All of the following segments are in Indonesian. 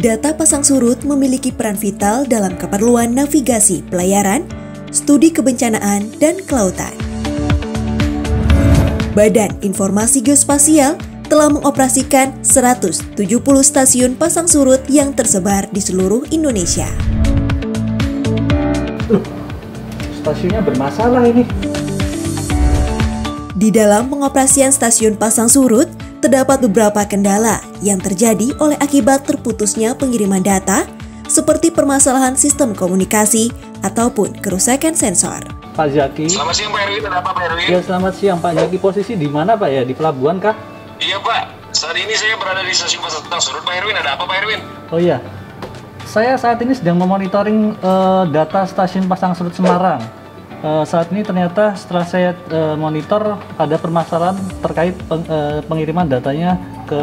Data pasang surut memiliki peran vital dalam keperluan navigasi pelayaran, studi kebencanaan, dan kelautan. Badan Informasi Geospasial telah mengoperasikan 170 stasiun pasang surut yang tersebar di seluruh Indonesia. Stasiunnya bermasalah ini. Di dalam pengoperasian stasiun pasang surut, terdapat beberapa kendala yang terjadi oleh akibat terputusnya pengiriman data, seperti permasalahan sistem komunikasi ataupun kerusakan sensor. Pak Zaki. Selamat siang Pak Erwin, ada apa Pak Erwin? Ya, selamat siang Pak Zaki. Posisi di mana Pak ya? Di pelabuhan kah? Iya Pak, saat ini saya berada di stasiun pasang surut Pak Erwin, ada apa Pak Erwin? Oh iya. Saya saat ini sedang memonitoring uh, data stasiun pasang surut Semarang. Uh, saat ini ternyata setelah saya uh, monitor ada permasalahan terkait peng, uh, pengiriman datanya ke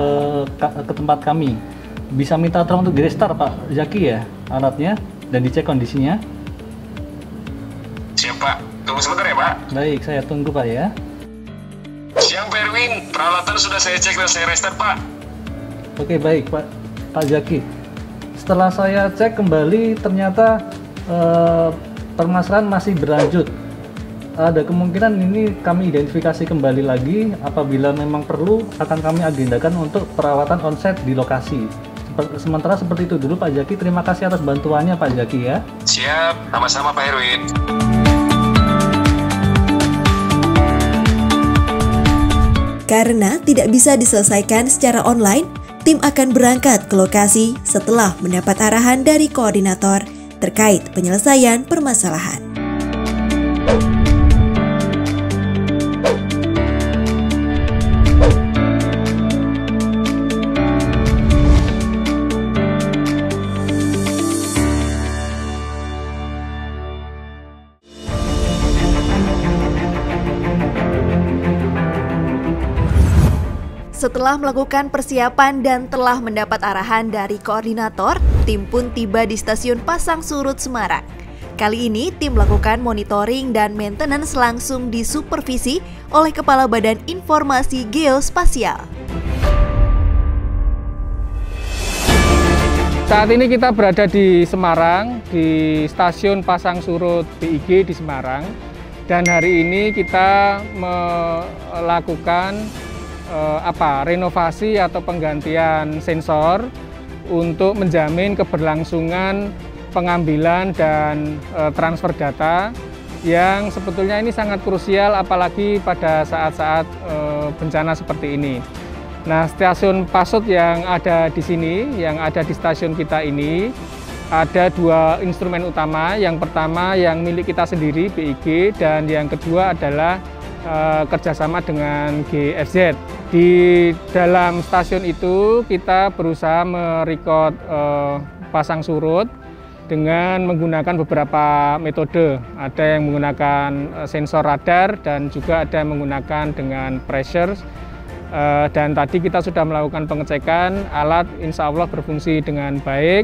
ke tempat kami. Bisa minta tolong untuk di restart Pak Zaki ya alatnya dan dicek kondisinya. Siap Pak, tunggu sebentar ya Pak. Baik, saya tunggu Pak ya. Siang Pak Erwin, peralatan sudah saya cek dan saya restart Pak. Oke baik Pak Pak Zaki. Setelah saya cek kembali ternyata eh, permasalahan masih berlanjut. Ada kemungkinan ini kami identifikasi kembali lagi apabila memang perlu akan kami agendakan untuk perawatan onset di lokasi. Sementara seperti itu dulu Pak Zaki. Terima kasih atas bantuannya Pak Zaki ya. Siap, sama-sama Pak Erwin. Karena tidak bisa diselesaikan secara online, tim akan berangkat ke lokasi setelah mendapat arahan dari koordinator terkait penyelesaian permasalahan. Setelah melakukan persiapan dan telah mendapat arahan dari koordinator, tim pun tiba di stasiun Pasang Surut Semarang. Kali ini tim melakukan monitoring dan maintenance langsung disupervisi oleh Kepala Badan Informasi Geospasial. Saat ini kita berada di Semarang, di stasiun Pasang Surut BIG di Semarang. Dan hari ini kita melakukan eh, apa renovasi atau penggantian sensor untuk menjamin keberlangsungan pengambilan dan eh, transfer data yang sebetulnya ini sangat krusial apalagi pada saat-saat eh, bencana seperti ini. Nah, stasiun Pasut yang ada di sini, yang ada di stasiun kita ini, ada dua instrumen utama. Yang pertama yang milik kita sendiri, BIG, dan yang kedua adalah uh, kerjasama dengan GFZ. Di dalam stasiun itu kita berusaha merekod uh, pasang surut dengan menggunakan beberapa metode. Ada yang menggunakan uh, sensor radar dan juga ada yang menggunakan dengan pressure. Dan tadi kita sudah melakukan pengecekan alat insya Allah berfungsi dengan baik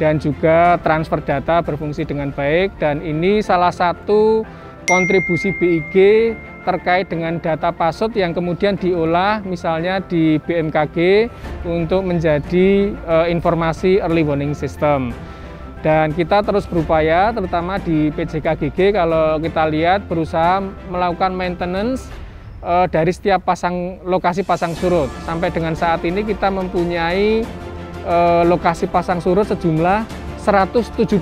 dan juga transfer data berfungsi dengan baik dan ini salah satu kontribusi BIG terkait dengan data pasut yang kemudian diolah misalnya di BMKG untuk menjadi uh, informasi early warning system. Dan kita terus berupaya terutama di PJKGG kalau kita lihat berusaha melakukan maintenance uh, dari setiap pasang lokasi pasang surut. Sampai dengan saat ini kita mempunyai uh, lokasi pasang surut sejumlah 170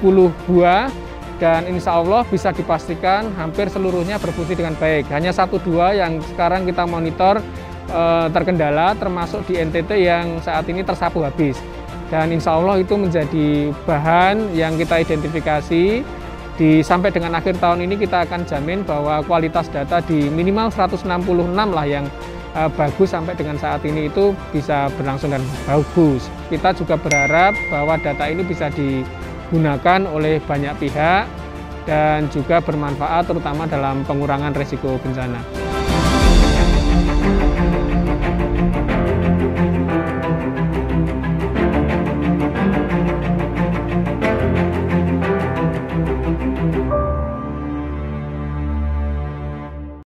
buah dan insya Allah bisa dipastikan hampir seluruhnya berfungsi dengan baik. Hanya satu dua yang sekarang kita monitor e, terkendala termasuk di NTT yang saat ini tersapu habis. Dan insya Allah itu menjadi bahan yang kita identifikasi di sampai dengan akhir tahun ini kita akan jamin bahwa kualitas data di minimal 166 lah yang e, bagus sampai dengan saat ini itu bisa berlangsung dan bagus. Kita juga berharap bahwa data ini bisa di digunakan oleh banyak pihak dan juga bermanfaat terutama dalam pengurangan risiko bencana.